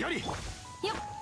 より。よっ。